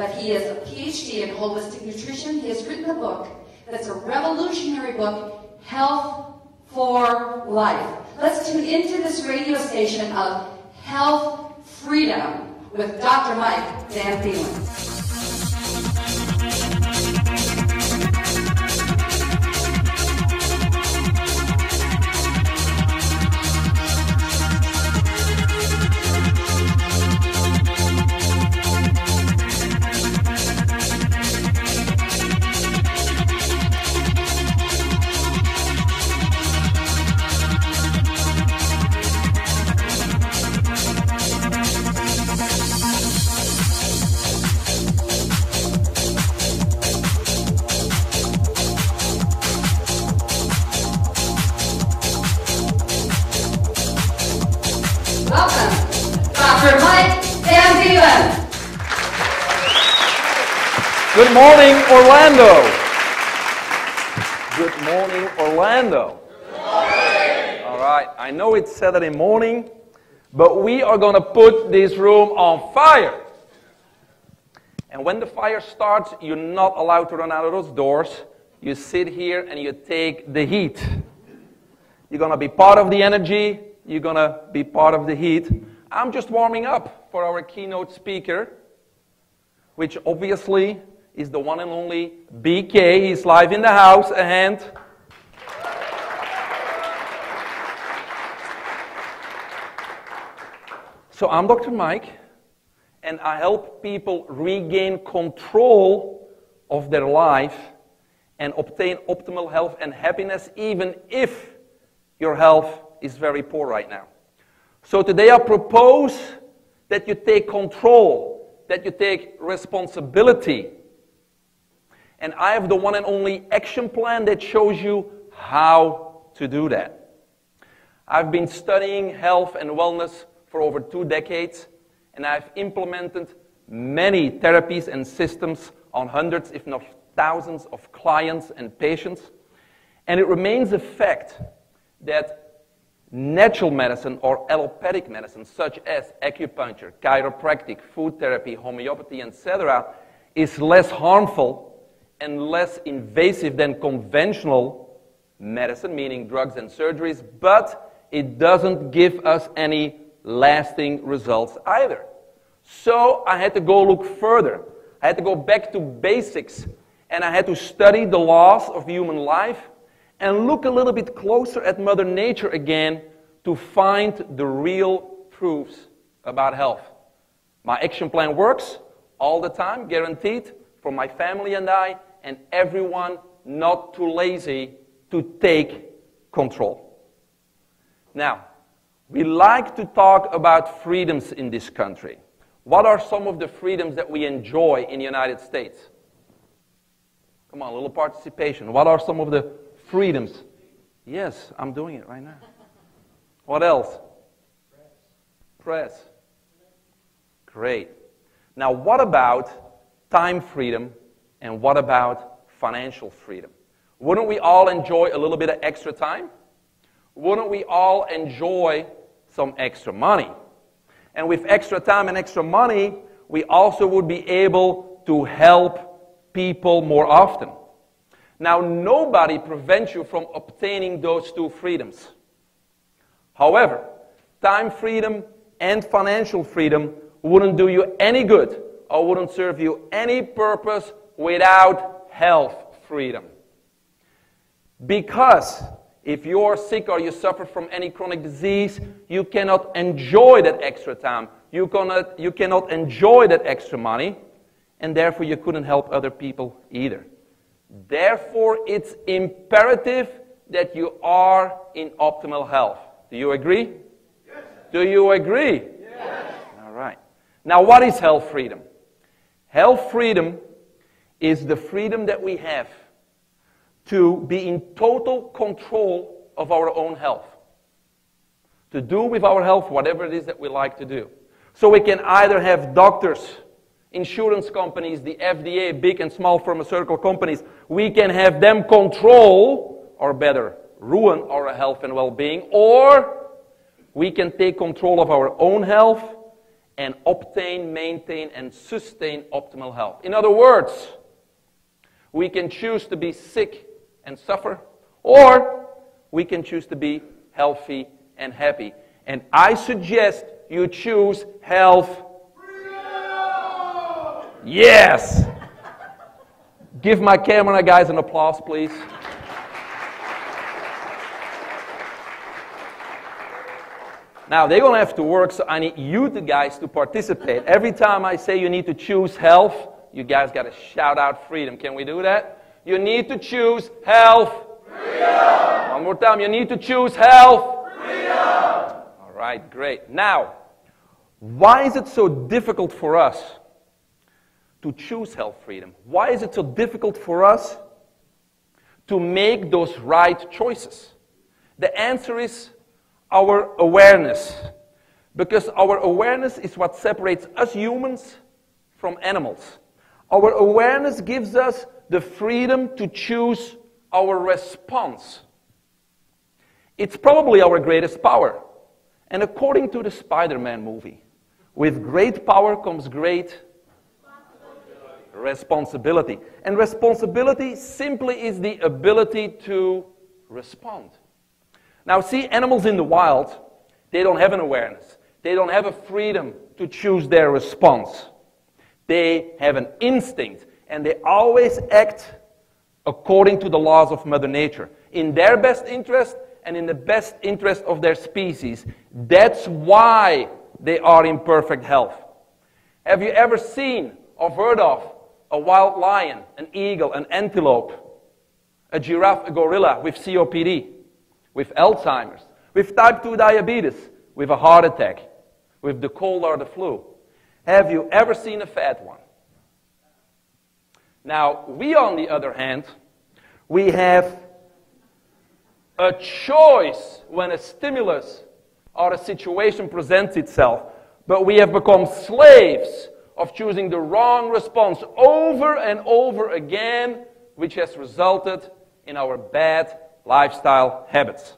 But he is a PhD in holistic nutrition. He has written a book that's a revolutionary book, Health for Life. Let's tune into this radio station of Health Freedom with Dr. Mike Van Thielen. Good morning, Orlando. Good morning, Orlando. Good morning. All right, I know it's Saturday morning, but we are going to put this room on fire. And when the fire starts, you're not allowed to run out of those doors. You sit here and you take the heat. You're going to be part of the energy, you're going to be part of the heat. I'm just warming up for our keynote speaker, which obviously is the one and only BK. He's live in the house. A hand. So I'm Dr. Mike, and I help people regain control of their life and obtain optimal health and happiness, even if your health is very poor right now. So today I propose that you take control, that you take responsibility and I have the one and only action plan that shows you how to do that. I've been studying health and wellness for over two decades, and I've implemented many therapies and systems on hundreds, if not thousands, of clients and patients. And it remains a fact that natural medicine or allopathic medicine, such as acupuncture, chiropractic, food therapy, homeopathy, etc., is less harmful and less invasive than conventional medicine, meaning drugs and surgeries, but it doesn't give us any lasting results either. So I had to go look further. I had to go back to basics and I had to study the laws of human life and look a little bit closer at Mother Nature again to find the real proofs about health. My action plan works all the time, guaranteed, for my family and I, and everyone not too lazy to take control. Now, we like to talk about freedoms in this country. What are some of the freedoms that we enjoy in the United States? Come on, a little participation. What are some of the freedoms? Yes, I'm doing it right now. What else? Press. Press. Great. Now, what about time freedom and what about financial freedom? Wouldn't we all enjoy a little bit of extra time? Wouldn't we all enjoy some extra money? And with extra time and extra money, we also would be able to help people more often. Now, nobody prevents you from obtaining those two freedoms. However, time freedom and financial freedom wouldn't do you any good or wouldn't serve you any purpose without health freedom. Because if you're sick or you suffer from any chronic disease, you cannot enjoy that extra time. You cannot, you cannot enjoy that extra money, and therefore you couldn't help other people either. Therefore, it's imperative that you are in optimal health. Do you agree? Yes. Do you agree? Yes. All right. Now, what is health freedom? Health freedom is the freedom that we have to be in total control of our own health. To do with our health whatever it is that we like to do. So we can either have doctors, insurance companies, the FDA, big and small pharmaceutical companies, we can have them control, or better, ruin our health and well being, or we can take control of our own health and obtain, maintain, and sustain optimal health. In other words, we can choose to be sick and suffer, or we can choose to be healthy and happy. And I suggest you choose health. Yes! Give my camera guys an applause, please. Now, they're going to have to work, so I need you the guys to participate. Every time I say you need to choose health, you guys got to shout out freedom. Can we do that? You need to choose health. Freedom. One more time. You need to choose health. Freedom. All right, great. Now, why is it so difficult for us to choose health freedom? Why is it so difficult for us to make those right choices? The answer is our awareness. Because our awareness is what separates us humans from animals. Our awareness gives us the freedom to choose our response. It's probably our greatest power. And according to the Spider Man movie, with great power comes great responsibility. And responsibility simply is the ability to respond. Now, see, animals in the wild, they don't have an awareness. They don't have a freedom to choose their response. They have an instinct, and they always act according to the laws of Mother Nature, in their best interest and in the best interest of their species. That's why they are in perfect health. Have you ever seen or heard of a wild lion, an eagle, an antelope, a giraffe, a gorilla with COPD? with Alzheimer's, with type 2 diabetes, with a heart attack, with the cold or the flu. Have you ever seen a fat one? Now, we, on the other hand, we have a choice when a stimulus or a situation presents itself, but we have become slaves of choosing the wrong response over and over again, which has resulted in our bad lifestyle habits.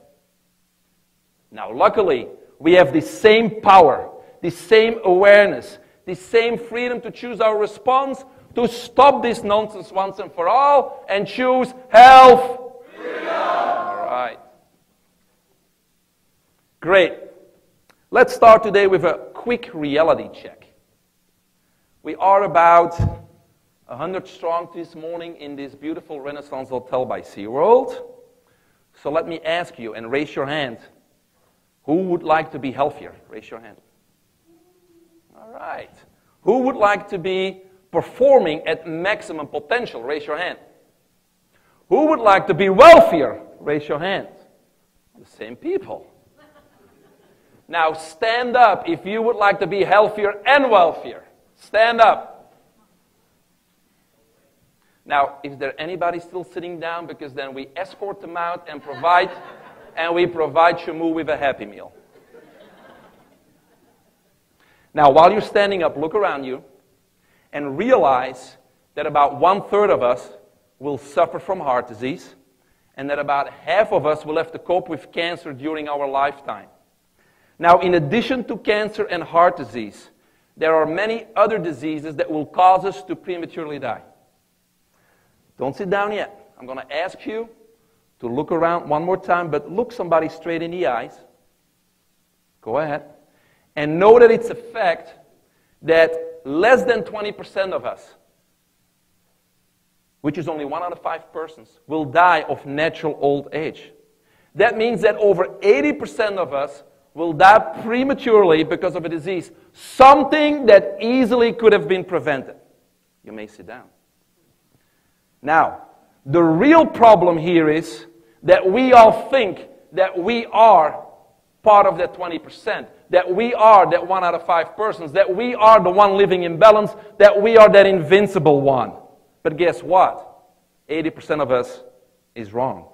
Now, luckily, we have the same power, the same awareness, the same freedom to choose our response to stop this nonsense once and for all and choose health. Freedom. All right. Great. Let's start today with a quick reality check. We are about 100 strong this morning in this beautiful Renaissance Hotel by SeaWorld. So let me ask you and raise your hand. Who would like to be healthier? Raise your hand. Right. Who would like to be performing at maximum potential? Raise your hand. Who would like to be wealthier? Raise your hand. The same people. Now stand up if you would like to be healthier and wealthier. Stand up. Now, is there anybody still sitting down? Because then we escort them out and provide, and we provide Shamu with a happy meal. Now, while you're standing up, look around you and realize that about one third of us will suffer from heart disease, and that about half of us will have to cope with cancer during our lifetime. Now, in addition to cancer and heart disease, there are many other diseases that will cause us to prematurely die. Don't sit down yet. I'm going to ask you to look around one more time, but look somebody straight in the eyes. Go ahead. And know that it's a fact that less than 20% of us, which is only one out of five persons, will die of natural old age. That means that over 80% of us will die prematurely because of a disease, something that easily could have been prevented. You may sit down. Now, the real problem here is that we all think that we are part of that 20%, that we are that one out of five persons, that we are the one living in balance, that we are that invincible one. But guess what? 80% of us is wrong.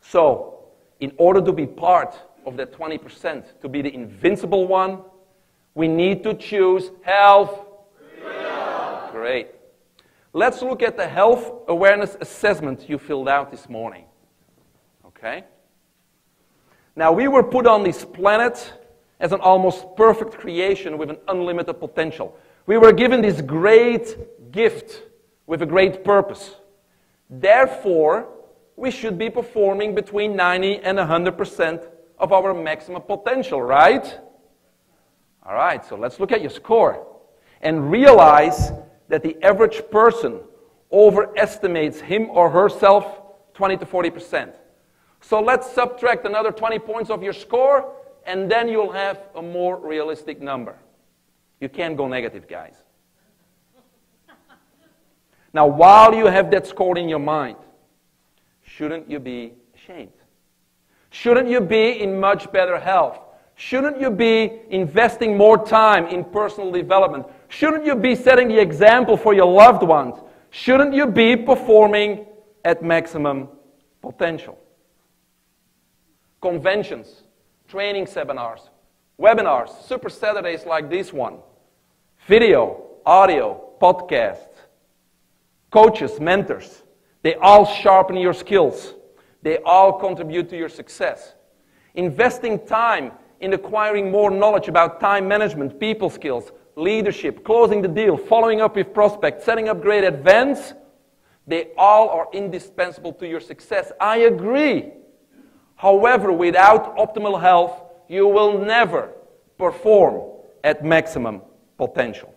So, in order to be part of that 20%, to be the invincible one, we need to choose health. Freedom. Great. Let's look at the health awareness assessment you filled out this morning. Okay? Now, we were put on this planet as an almost perfect creation with an unlimited potential. We were given this great gift with a great purpose. Therefore, we should be performing between 90 and 100% of our maximum potential, right? All right, so let's look at your score and realize that the average person overestimates him or herself 20 to 40%. So let's subtract another 20 points of your score, and then you'll have a more realistic number. You can't go negative, guys. Now, while you have that score in your mind, shouldn't you be ashamed? Shouldn't you be in much better health? Shouldn't you be investing more time in personal development? Shouldn't you be setting the example for your loved ones? Shouldn't you be performing at maximum potential? Conventions, training seminars, webinars, super Saturdays like this one, video, audio, podcasts, coaches, mentors, they all sharpen your skills. They all contribute to your success. Investing time in acquiring more knowledge about time management, people skills, leadership, closing the deal, following up with prospects, setting up great events, they all are indispensable to your success. I agree. However, without optimal health, you will never perform at maximum potential.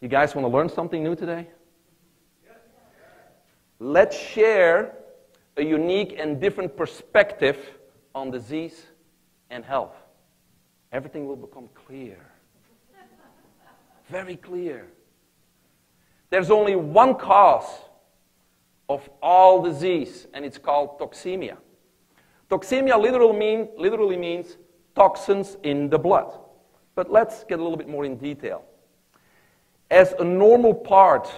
You guys want to learn something new today? Let's share a unique and different perspective on disease and health. Everything will become clear. Very clear. There's only one cause of all disease, and it's called toxemia. Toxemia literally, mean, literally means toxins in the blood. But let's get a little bit more in detail. As a normal part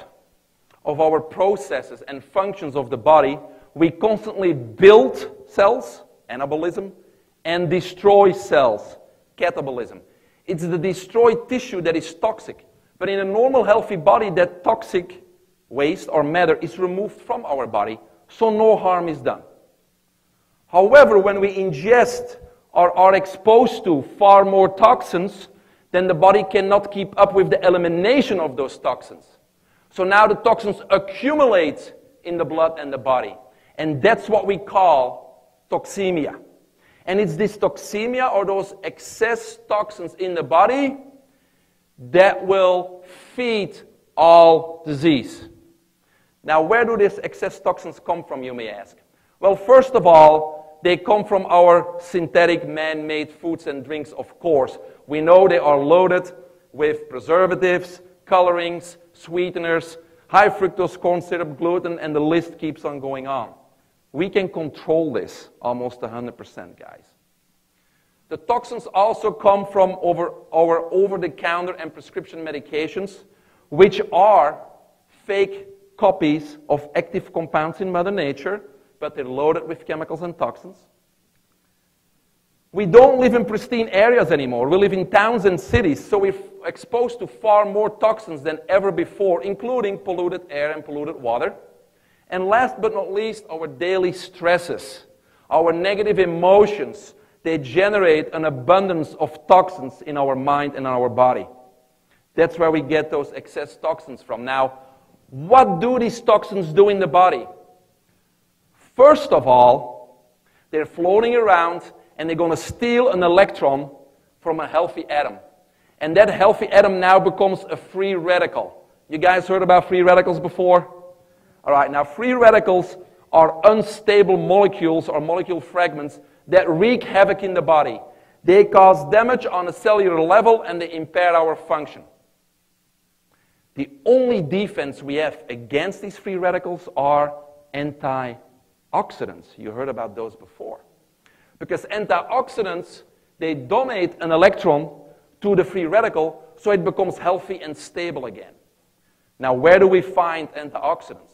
of our processes and functions of the body, we constantly build cells, anabolism, and destroy cells, catabolism. It's the destroyed tissue that is toxic. But in a normal, healthy body, that toxic waste or matter is removed from our body, so no harm is done. However, when we ingest or are exposed to far more toxins, then the body cannot keep up with the elimination of those toxins. So now the toxins accumulate in the blood and the body. And that's what we call toxemia. And it's this toxemia or those excess toxins in the body that will feed all disease. Now, where do these excess toxins come from, you may ask? Well, first of all, they come from our synthetic man made foods and drinks, of course. We know they are loaded with preservatives, colorings, sweeteners, high fructose corn syrup, gluten, and the list keeps on going on. We can control this almost 100%, guys. The toxins also come from over, our over the counter and prescription medications, which are fake copies of active compounds in Mother Nature, but they're loaded with chemicals and toxins. We don't live in pristine areas anymore. We live in towns and cities, so we're exposed to far more toxins than ever before, including polluted air and polluted water. And last but not least, our daily stresses, our negative emotions, they generate an abundance of toxins in our mind and our body. That's where we get those excess toxins from. Now, what do these toxins do in the body? First of all, they're floating around and they're going to steal an electron from a healthy atom. And that healthy atom now becomes a free radical. You guys heard about free radicals before? All right, now free radicals are unstable molecules or molecule fragments that wreak havoc in the body. They cause damage on a cellular level and they impair our function. The only defense we have against these free radicals are antioxidants. You heard about those before. Because antioxidants, they donate an electron to the free radical so it becomes healthy and stable again. Now, where do we find antioxidants?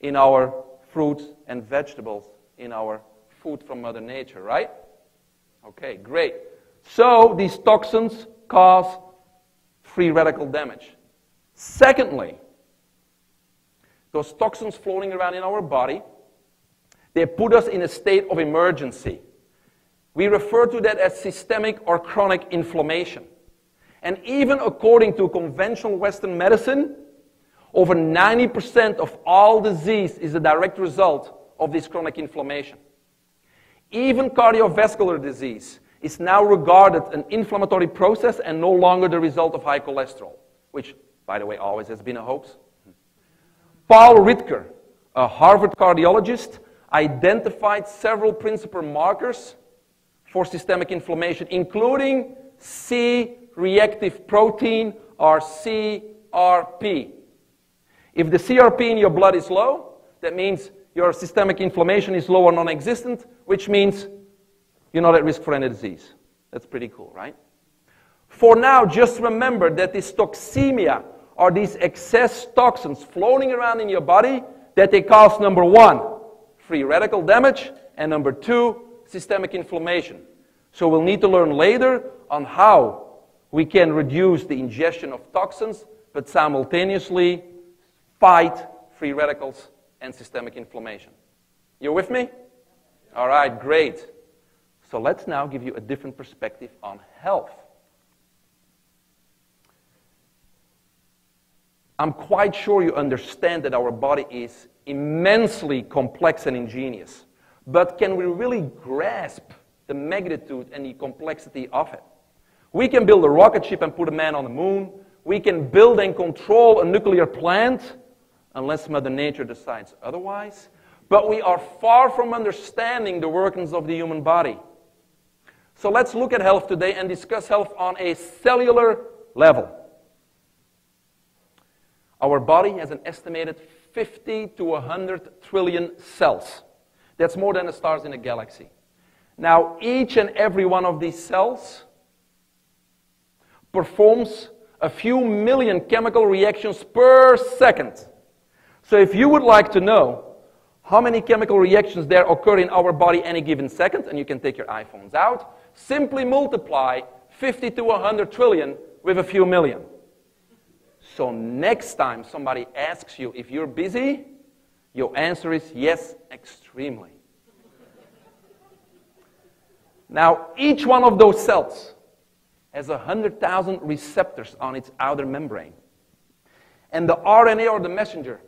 In our fruits and vegetables, in our food from Mother Nature, right? Okay, great. So, these toxins cause free radical damage. Secondly, those toxins floating around in our body, They put us in a state of emergency. We refer to that as systemic or chronic inflammation. And even according to conventional Western medicine, over 90% of all disease is a direct result of this chronic inflammation. Even cardiovascular disease is now regarded an inflammatory process and no longer the result of high cholesterol, which, by the way, always has been a hoax. Paul Ridker, a Harvard cardiologist, identified several principal markers for systemic inflammation, including C reactive protein or CRP. If the CRP in your blood is low, that means your systemic inflammation is low or non existent, which means you're not at risk for any disease. That's pretty cool, right? For now, just remember that this toxemia or these excess toxins floating around in your body that they cause number one, free radical damage, and number two, systemic inflammation. So we'll need to learn later on how we can reduce the ingestion of toxins, but simultaneously fight free radicals and systemic inflammation. You with me? All right, great. So let's now give you a different perspective on health. I'm quite sure you understand that our body is immensely complex and ingenious. But can we really grasp the magnitude and the complexity of it? We can build a rocket ship and put a man on the moon. We can build and control a nuclear plant, unless Mother Nature decides otherwise. But we are far from understanding the workings of the human body. So let's look at health today and discuss health on a cellular level. Our body has an estimated 50 to 100 trillion cells. That's more than the stars in a galaxy. Now, each and every one of these cells performs a few million chemical reactions per second. So if you would like to know how many chemical reactions there occur in our body any given second, and you can take your iPhones out, simply multiply 50 to 100 trillion with a few million. So next time somebody asks you if you're busy, your answer is yes, extremely. now, each one of those cells has 100,000 receptors on its outer membrane. And the RNA or the messenger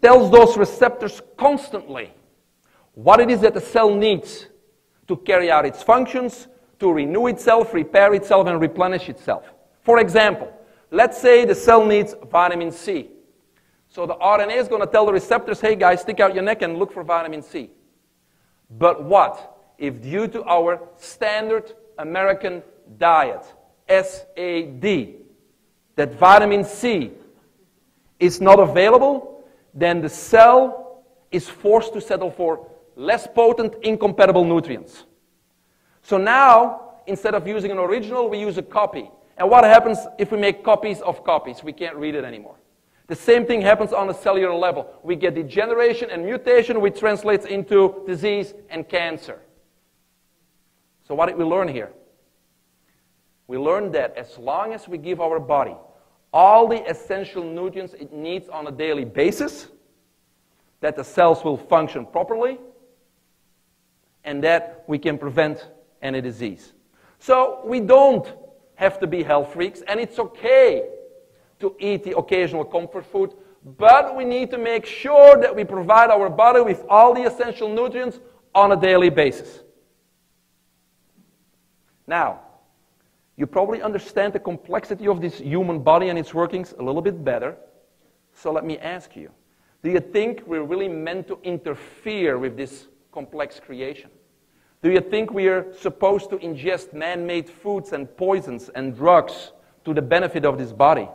tells those receptors constantly what it is that the cell needs to carry out its functions, to renew itself, repair itself, and replenish itself. For example, let's say the cell needs vitamin C. So the RNA is going to tell the receptors, hey guys, stick out your neck and look for vitamin C. But what if due to our standard American diet, SAD, that vitamin C is not available, then the cell is forced to settle for less potent, incompatible nutrients. So now, instead of using an original, we use a copy. And what happens if we make copies of copies? We can't read it anymore. The same thing happens on a cellular level. We get degeneration and mutation, which translates into disease and cancer. So, what did we learn here? we learned that as long as we give our body all the essential nutrients it needs on a daily basis, that the cells will function properly, and that we can prevent any disease. So we don't have to be health freaks, and it's okay to eat the occasional comfort food, but we need to make sure that we provide our body with all the essential nutrients on a daily basis. Now, you probably understand the complexity of this human body and its workings a little bit better. So let me ask you do you think we're really meant to interfere with this complex creation? Do you think we are supposed to ingest man made foods and poisons and drugs to the benefit of this body?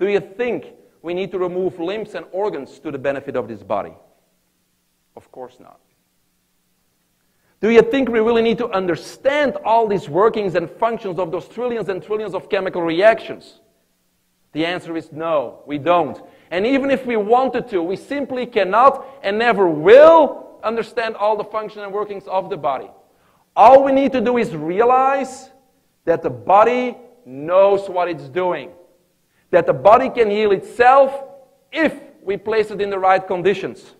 Do you think we need to remove limbs and organs to the benefit of this body? Of course not. Do you think we really need to understand all these workings and functions of those trillions and trillions of chemical reactions? The answer is no, we don't. And even if we wanted to, we simply cannot and never will understand all the function and workings of the body. All we need to do is realize that the body knows what it's doing, that the body can heal itself if we place it in the right conditions.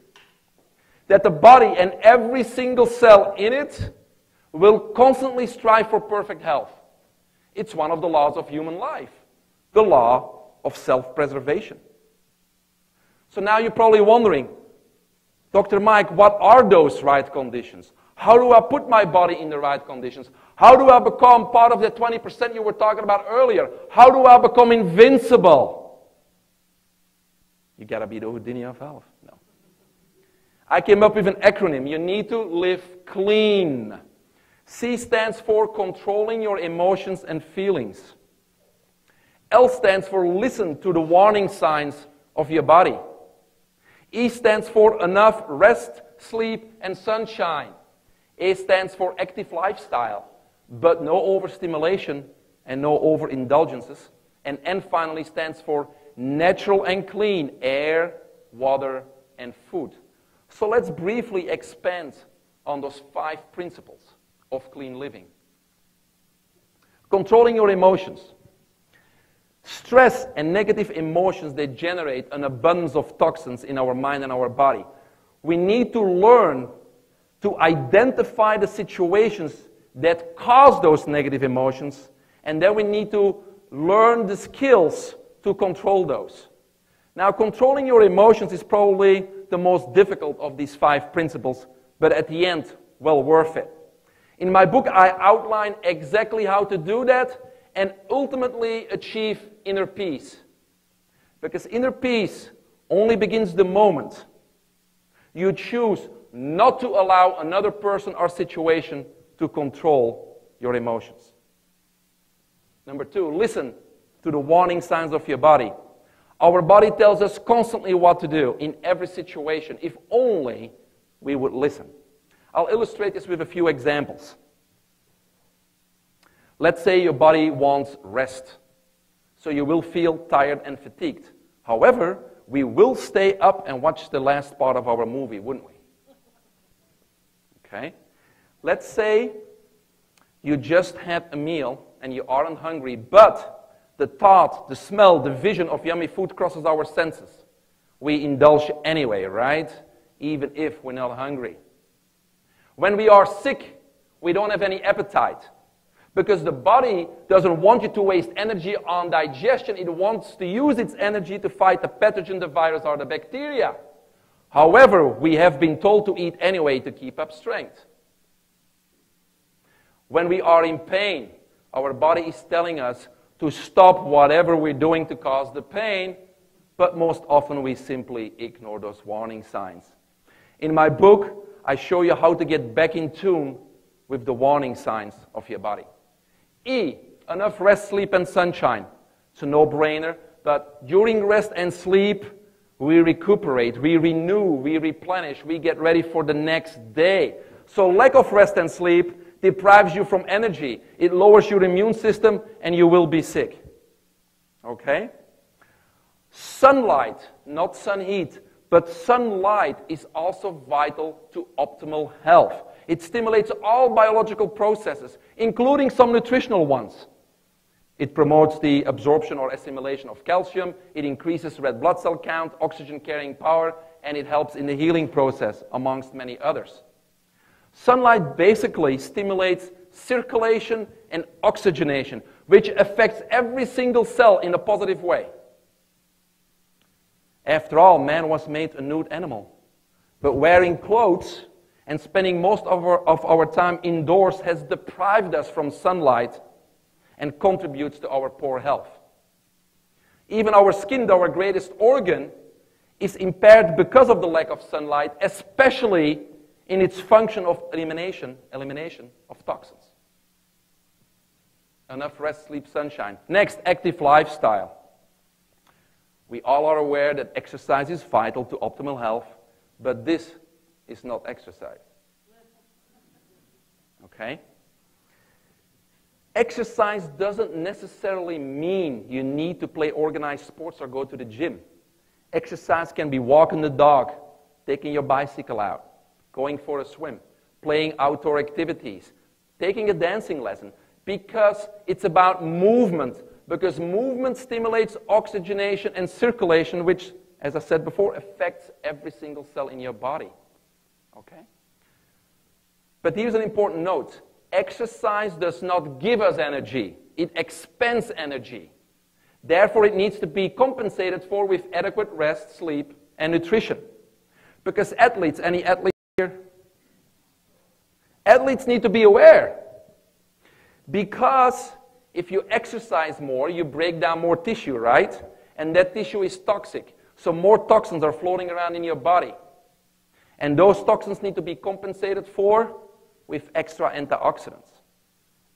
that the body and every single cell in it will constantly strive for perfect health. It's one of the laws of human life, the law of self preservation. So now you're probably wondering, Dr. Mike, what are those right conditions? How do I put my body in the right conditions? How do I become part of the 20% you were talking about earlier? How do I become invincible? You gotta be the Houdini of health. No. I came up with an acronym. You need to live clean. C stands for controlling your emotions and feelings. L stands for listen to the warning signs of your body. E stands for enough rest, sleep, and sunshine. A stands for active lifestyle, but no overstimulation and no overindulgences. And N finally stands for natural and clean air, water, and food. So let's briefly expand on those five principles of clean living. Controlling your emotions. Stress and negative emotions, they generate an abundance of toxins in our mind and our body. We need to learn to identify the situations that cause those negative emotions, and then we need to learn the skills to control those. Now, controlling your emotions is probably the most difficult of these five principles, but at the end, well worth it. In my book, I outline exactly how to do that and ultimately achieve inner peace. Because inner peace only begins the moment you choose not to allow another person or situation to control your emotions. Number two, listen to the warning signs of your body. Our body tells us constantly what to do in every situation, if only we would listen. I'll illustrate this with a few examples. Let's say your body wants rest, so you will feel tired and fatigued. However, we will stay up and watch the last part of our movie, wouldn't we? Okay? Let's say you just had a meal and you aren't hungry, but the thought, the smell, the vision of yummy food crosses our senses. We indulge anyway, right? Even if we're not hungry. When we are sick, we don't have any appetite. Because the body doesn't want you to waste energy on digestion. It wants to use its energy to fight the pathogen, the virus, or the bacteria. However, we have been told to eat anyway to keep up strength. When we are in pain, our body is telling us to stop whatever we're doing to cause the pain, but most often we simply ignore those warning signs. In my book, I show you how to get back in tune with the warning signs of your body. E, enough rest, sleep, and sunshine. It's a no brainer, but during rest and sleep, we recuperate, we renew, we replenish, we get ready for the next day. So, lack of rest and sleep deprives you from energy, it lowers your immune system, and you will be sick. Okay? Sunlight, not sun heat, but sunlight is also vital to optimal health. It stimulates all biological processes, including some nutritional ones. It promotes the absorption or assimilation of calcium. It increases red blood cell count, oxygen carrying power, and it helps in the healing process, amongst many others. Sunlight basically stimulates circulation and oxygenation, which affects every single cell in a positive way. After all, man was made a nude animal. But wearing clothes and spending most of our, of our time indoors has deprived us from sunlight and contributes to our poor health. Even our skin, our greatest organ, is impaired because of the lack of sunlight, especially in its function of elimination, elimination of toxins. Enough rest, sleep, sunshine. Next, active lifestyle. We all are aware that exercise is vital to optimal health, but this is not exercise. Okay? Exercise doesn't necessarily mean you need to play organized sports or go to the gym. Exercise can be walking the dog, taking your bicycle out, going for a swim, playing outdoor activities, taking a dancing lesson, because it's about movement because movement stimulates oxygenation and circulation, which, as I said before, affects every single cell in your body. Okay? But here's an important note exercise does not give us energy, it expends energy. Therefore, it needs to be compensated for with adequate rest, sleep, and nutrition. Because athletes, any athletes here? Athletes need to be aware. Because if you exercise more, you break down more tissue, right? And that tissue is toxic. So more toxins are floating around in your body. And those toxins need to be compensated for with extra antioxidants.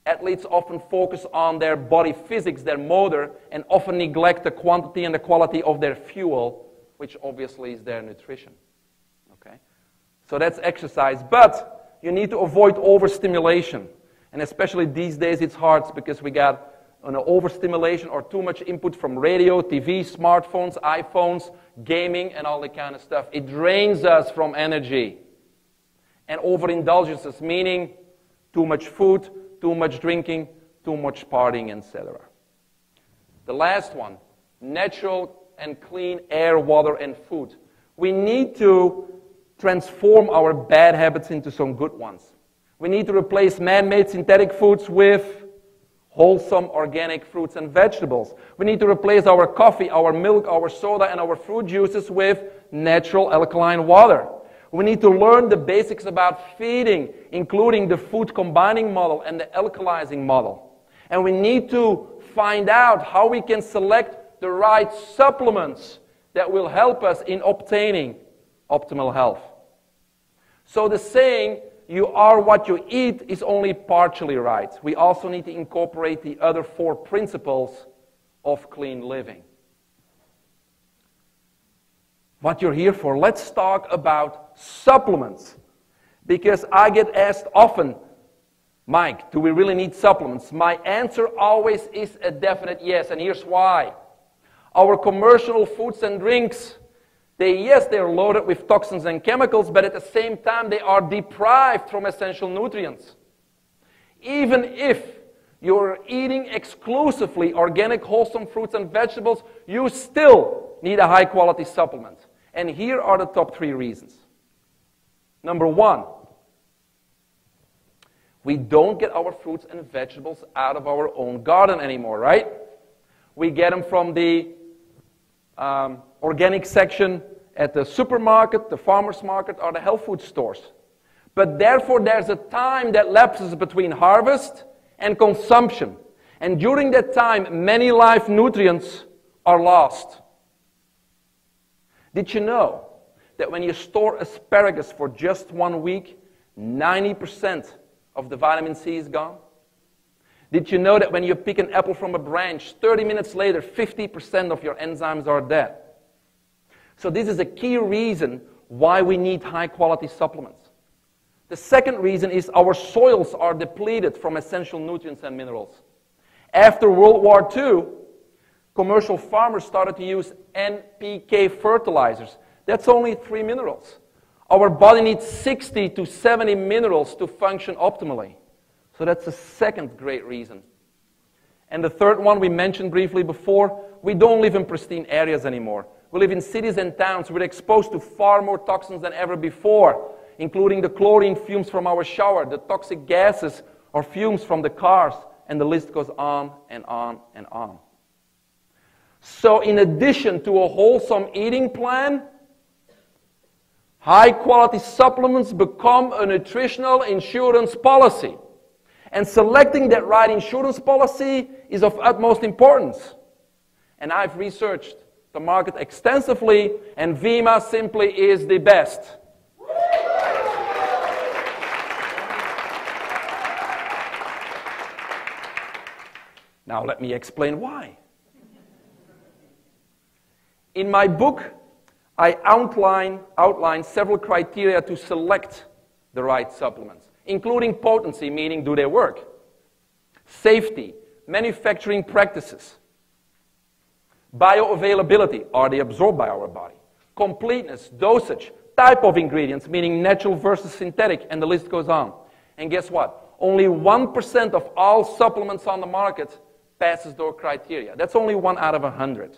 Athletes often focus on their body physics, their motor, and often neglect the quantity and the quality of their fuel, which obviously is their nutrition. Okay? So that's exercise. But you need to avoid overstimulation. And especially these days, it's hard because we got an overstimulation or too much input from radio, TV, smartphones, iPhones, gaming, and all that kind of stuff. It drains us from energy. And overindulgences, meaning too much food, too much drinking, too much partying, etc. The last one natural and clean air, water, and food. We need to transform our bad habits into some good ones. We need to replace man made synthetic foods with wholesome organic fruits and vegetables. We need to replace our coffee, our milk, our soda, and our fruit juices with natural alkaline water. We need to learn the basics about feeding, including the food combining model and the alkalizing model. And we need to find out how we can select the right supplements that will help us in obtaining optimal health. So the saying, you are what you eat, is only partially right. We also need to incorporate the other four principles of clean living what you're here for. Let's talk about supplements. Because I get asked often, Mike, do we really need supplements? My answer always is a definite yes, and here's why. Our commercial foods and drinks, they, yes, they're loaded with toxins and chemicals, but at the same time, they are deprived from essential nutrients. Even if you're eating exclusively organic, wholesome fruits and vegetables, you still need a high quality supplement. And here are the top three reasons. Number one, we don't get our fruits and vegetables out of our own garden anymore, right? We get them from the um, organic section at the supermarket, the farmer's market, or the health food stores. But therefore, there's a time that lapses between harvest and consumption. And during that time, many life nutrients are lost. Did you know that when you store asparagus for just one week, 90% of the vitamin C is gone? Did you know that when you pick an apple from a branch, 30 minutes later, 50% of your enzymes are dead? So, this is a key reason why we need high quality supplements. The second reason is our soils are depleted from essential nutrients and minerals. After World War II, commercial farmers started to use NPK fertilizers. That's only three minerals. Our body needs 60 to 70 minerals to function optimally. So that's the second great reason. And the third one we mentioned briefly before we don't live in pristine areas anymore. We live in cities and towns. We're exposed to far more toxins than ever before, including the chlorine fumes from our shower, the toxic gases or fumes from the cars, and the list goes on and on and on. So, in addition to a wholesome eating plan, high quality supplements become a nutritional insurance policy. And selecting that right insurance policy is of utmost importance. And I've researched the market extensively, and Vemma simply is the best. Now, let me explain why. In my book, I outline, outline several criteria to select the right supplements, including potency, meaning do they work, safety, manufacturing practices, bioavailability, are they absorbed by our body, completeness, dosage, type of ingredients, meaning natural versus synthetic, and the list goes on. And guess what? Only 1% of all supplements on the market passes those criteria. That's only one out of 100.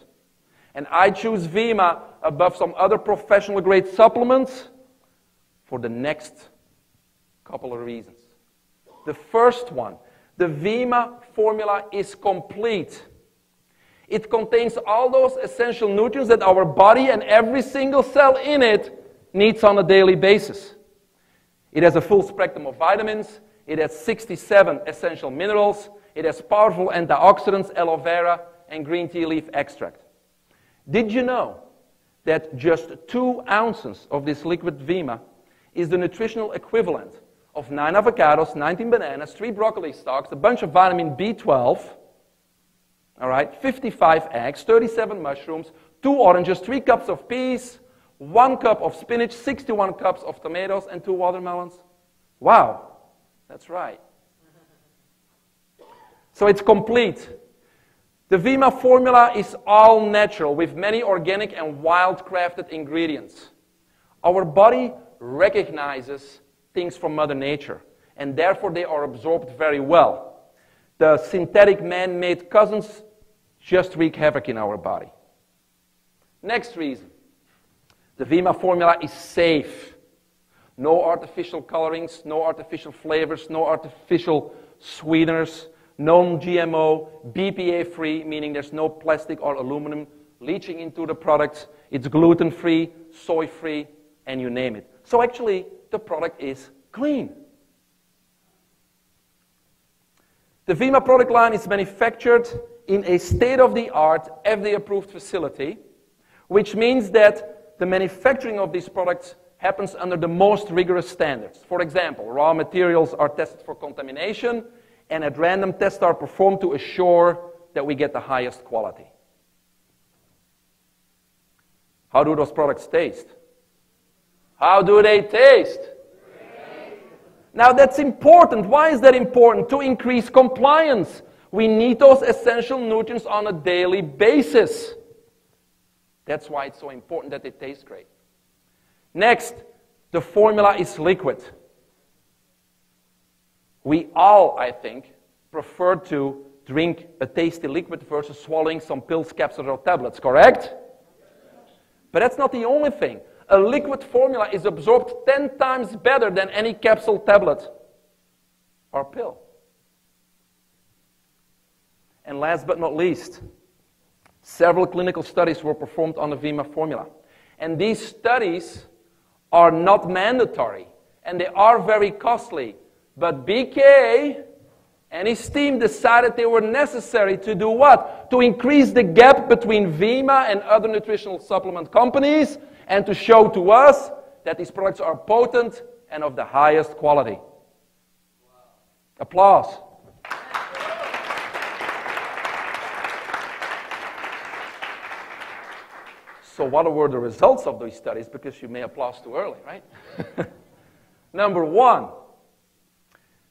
And I choose Vemma above some other professional grade supplements for the next couple of reasons. The first one, the Vemma formula is complete. It contains all those essential nutrients that our body and every single cell in it needs on a daily basis. It has a full spectrum of vitamins, it has 67 essential minerals, it has powerful antioxidants, aloe vera, and green tea leaf extract. Did you know that just two ounces of this liquid Vemma is the nutritional equivalent of nine avocados, 19 bananas, three broccoli stalks, a bunch of vitamin B12, all right, 55 eggs, 37 mushrooms, two oranges, three cups of peas, one cup of spinach, 61 cups of tomatoes, and two watermelons? Wow, that's right. So it's complete. The Vemma formula is all natural with many organic and wild crafted ingredients. Our body recognizes things from Mother Nature, and therefore they are absorbed very well. The synthetic man made cousins just wreak havoc in our body. Next reason the Vemma formula is safe. No artificial colorings, no artificial flavors, no artificial sweeteners, non GMO, BPA free, meaning there's no plastic or aluminum leaching into the products. It's gluten free, soy free, and you name it. So actually, the product is clean. The Vemma product line is manufactured in a state of the art, FDA approved facility, which means that the manufacturing of these products happens under the most rigorous standards. For example, raw materials are tested for contamination, and at random tests are performed to assure that we get the highest quality. How do those products taste? How do they taste? Now that's important. Why is that important? To increase compliance. We need those essential nutrients on a daily basis. That's why it's so important that they taste great. Next, the formula is liquid. We all, I think, prefer to drink a tasty liquid versus swallowing some pills, capsules, or tablets, correct? But that's not the only thing. A liquid formula is absorbed 10 times better than any capsule, tablet, or pill. And last but not least, several clinical studies were performed on the Vemma formula. And these studies are not mandatory and they are very costly. But BK and his team decided they were necessary to do what? To increase the gap between Vemma and other nutritional supplement companies and to show to us that these products are potent and of the highest quality. Applause. So, what were the results of these studies? Because you may applause too early, right? Number one,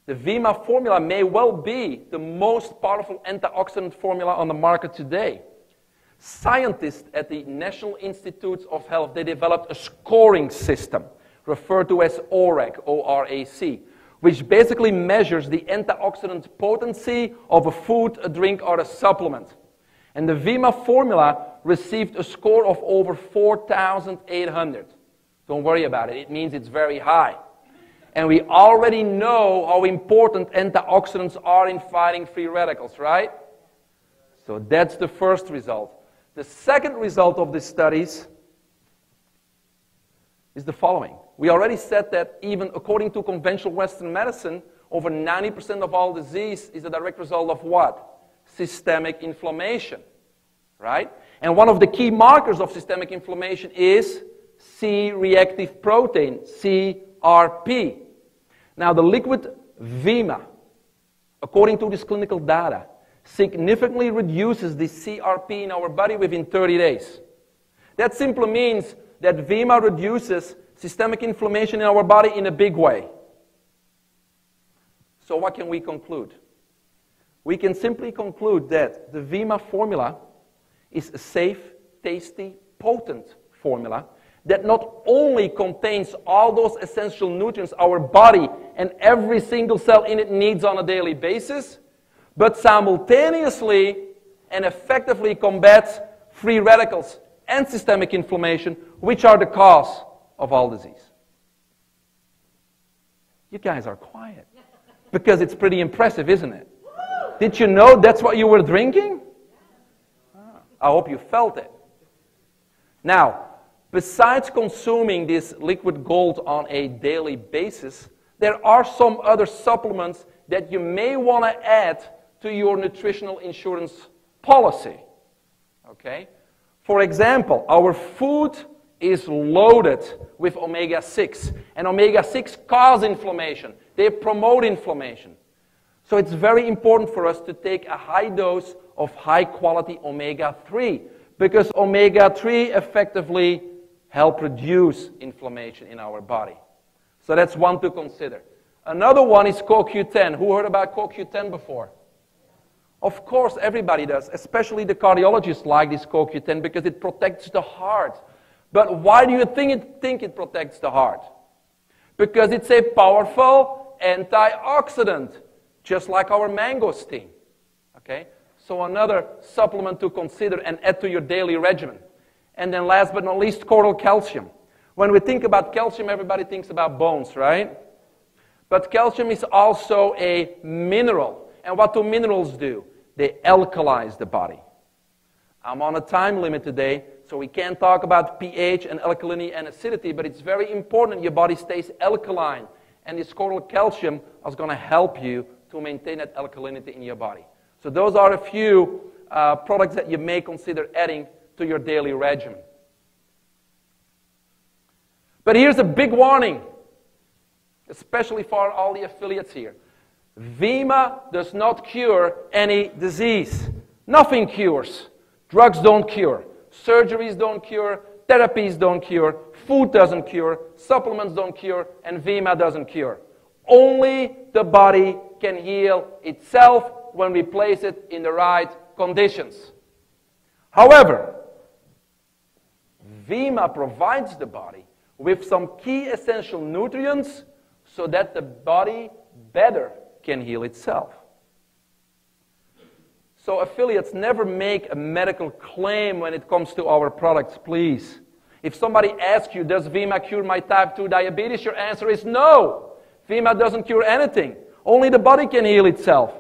the Vemma formula may well be the most powerful antioxidant formula on the market today. Scientists at the National Institutes of Health, they developed a scoring system referred to as ORAC, O-R-A-C, which basically measures the antioxidant potency of a food, a drink, or a supplement. And the Vemma formula received a score of over 4,800. Don't worry about it, it means it's very high. And we already know how important antioxidants are in fighting free radicals, right? So that's the first result. The second result of these studies is the following. We already said that even according to conventional Western medicine, over 90% of all disease is a direct result of what? Systemic inflammation, right? And one of the key markers of systemic inflammation is C-reactive protein, CRP. Now, the liquid Vemma, according to this clinical data, significantly reduces the CRP in our body within 30 days. That simply means that Vemma reduces systemic inflammation in our body in a big way. So, what can we conclude? We can simply conclude that the Vemma formula is a safe, tasty, potent formula that not only contains all those essential nutrients our body and every single cell in it needs on a daily basis, but simultaneously and effectively combats free radicals and systemic inflammation, which are the cause of all disease. You guys are quiet. Because it's pretty impressive, isn't it? Did you know that's what you were drinking? Ah, I hope you felt it. Now, besides consuming this liquid gold on a daily basis, there are some other supplements that you may want to add to your nutritional insurance policy. Okay? For example, our food is loaded with omega 6, and omega 6 cause inflammation, they promote inflammation. So it's very important for us to take a high dose of high quality omega 3 because omega 3 effectively help reduce inflammation in our body. So that's one to consider. Another one is CoQ10. Who heard about CoQ10 before? Of course, everybody does, especially the cardiologists like this CoQ10 because it protects the heart. But why do you think it, think it protects the heart? Because it's a powerful antioxidant, just like our mangosteen. Okay? So another supplement to consider and add to your daily regimen. And then last but not least, coral calcium. When we think about calcium, everybody thinks about bones, right? But calcium is also a mineral. And what do minerals do? They alkalize the body. I'm on a time limit today, so we can't talk about pH and alkalinity and acidity, but it's very important your body stays alkaline. And this coral calcium is going to help you to maintain that alkalinity in your body. So those are a few uh, products that you may consider adding to your daily regimen. But here's a big warning especially for all the affiliates here. Vemma does not cure any disease. Nothing cures. Drugs don't cure. Surgeries don't cure. Therapies don't cure. Food doesn't cure. Supplements don't cure. And Vemma doesn't cure. Only the body can heal itself when we place it in the right conditions. However, Vemma provides the body with some key essential nutrients so that the body better can heal itself. So, affiliates never make a medical claim when it comes to our products, please. If somebody asks you, Does Vemma cure my type 2 diabetes? Your answer is no. Vemma doesn't cure anything. Only the body can heal itself.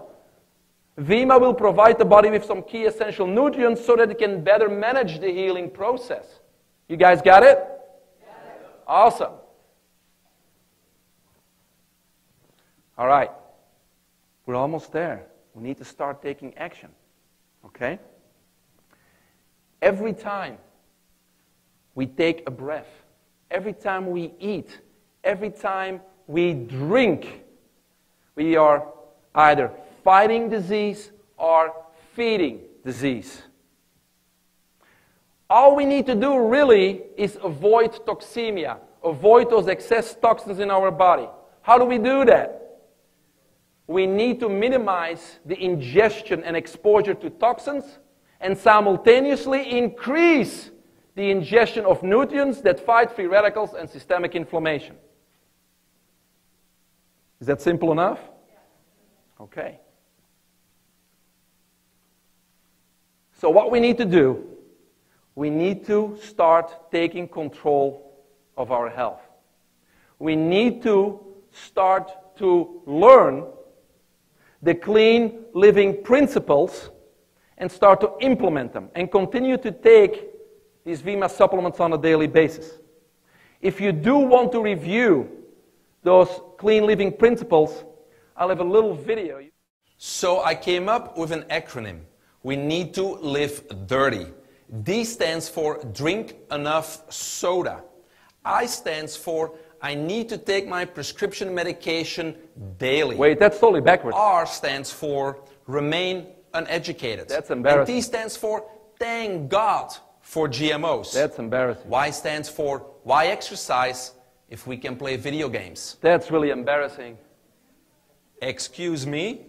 Vemma will provide the body with some key essential nutrients so that it can better manage the healing process. You guys got it? Awesome. All right. We're almost there. We need to start taking action. Okay? Every time we take a breath, every time we eat, every time we drink, we are either fighting disease or feeding disease. All we need to do really is avoid toxemia, avoid those excess toxins in our body. How do we do that? We need to minimize the ingestion and exposure to toxins and simultaneously increase the ingestion of nutrients that fight free radicals and systemic inflammation. Is that simple enough? Okay. So, what we need to do, we need to start taking control of our health. We need to start to learn the clean living principles and start to implement them and continue to take these Vemma supplements on a daily basis. If you do want to review those clean living principles, I'll have a little video. So I came up with an acronym. We need to live dirty. D stands for drink enough soda. I stands for I need to take my prescription medication daily. Wait, that's totally backwards. R stands for remain uneducated. That's embarrassing. And T stands for thank God for GMOs. That's embarrassing. Y stands for why exercise if we can play video games. That's really embarrassing. Excuse me?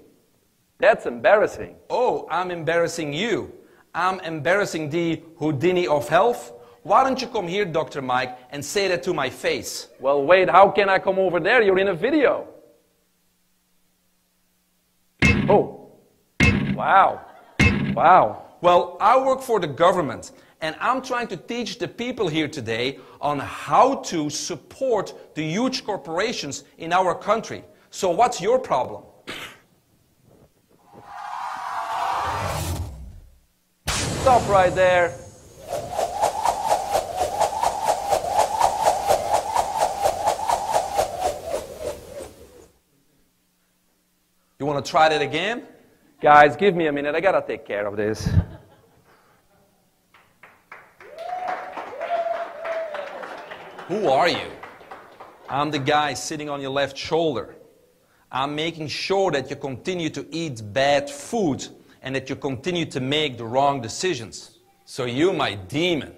That's embarrassing. Oh, I'm embarrassing you. I'm embarrassing the Houdini of health. Why don't you come here, Dr. Mike, and say that to my face? Well, wait, how can I come over there? You're in a video. Oh. Wow. Wow. Well, I work for the government, And I'm trying to teach the people here today on how to support the huge corporations in our country. So, what's your problem? Stop right there. Want to try that again? Guys, give me a minute. I gotta take care of this. Who are you? I'm the guy sitting on your left shoulder. I'm making sure that you continue to eat bad food and that you continue to make the wrong decisions. So, you, my demon.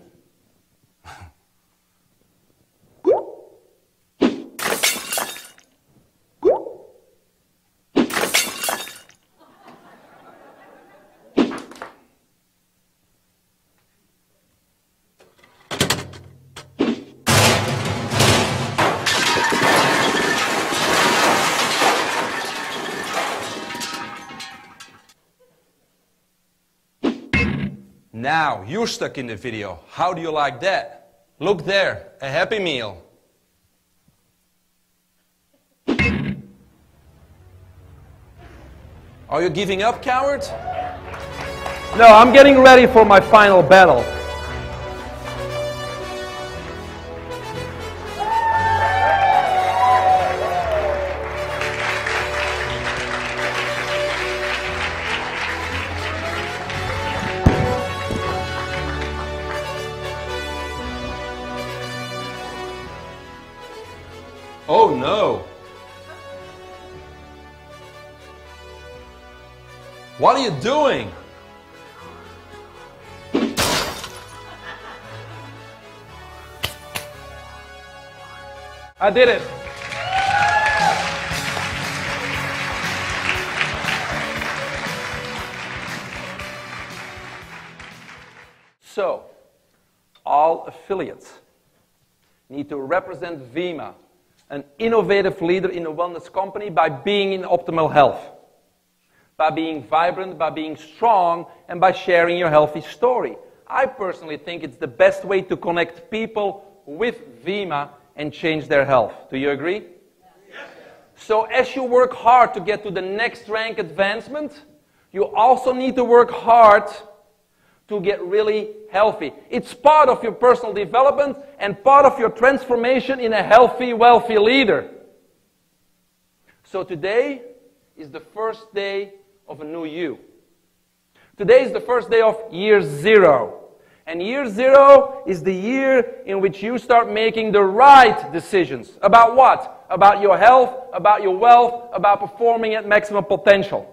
Now, you're stuck in the video. How do you like that? Look there, a happy meal. Are you giving up, coward? No, I'm getting ready for my final battle. You doing? I did it. So, all affiliates need to represent Vemma, an innovative leader in a wellness company, by being in optimal health, by being vibrant, by being strong, and by sharing your healthy story. I personally think it's the best way to connect people with Vemma and change their health. Do you agree? So, as you work hard to get to the next rank advancement, you also need to work hard to get really healthy. It's part of your personal development and part of your transformation in a healthy, wealthy leader. So, today is the first day of a new you. Today is the first day of year zero. And year zero is the year in which you start making the right decisions. About what? About your health, about your wealth, about performing at maximum potential.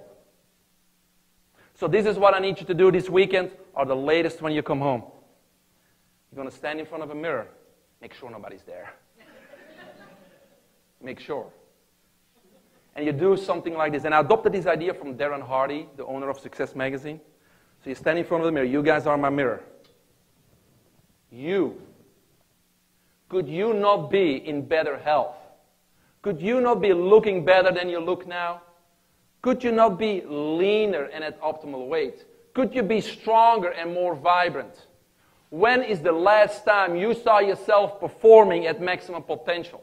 So, this is what I need you to do this weekend or the latest when you come home. You're going to stand in front of a mirror. Make sure nobody's there. Make sure. And you do something like this. And I adopted this idea from Darren Hardy, the owner of Success Magazine. So you stand in front of the mirror. You guys are my mirror. You. Could you not be in better health? Could you not be looking better than you look now? Could you not be leaner and at optimal weight? Could you be stronger and more vibrant? When is the last time you saw yourself performing at maximum potential?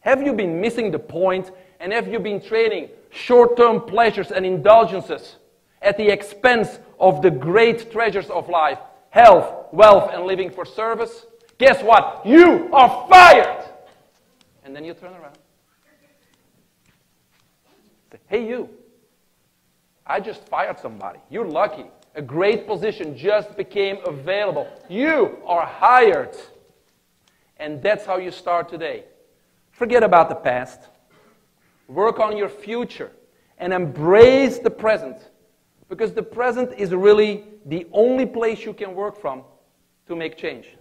Have you been missing the point and have you been trading short term pleasures and indulgences at the expense of the great treasures of life health, wealth, and living for service? Guess what? You are fired! And then you turn around. Hey, you. I just fired somebody. You're lucky. A great position just became available. You are hired. And that's how you start today. Forget about the past. Work on your future and embrace the present. Because the present is really the only place you can work from to make change.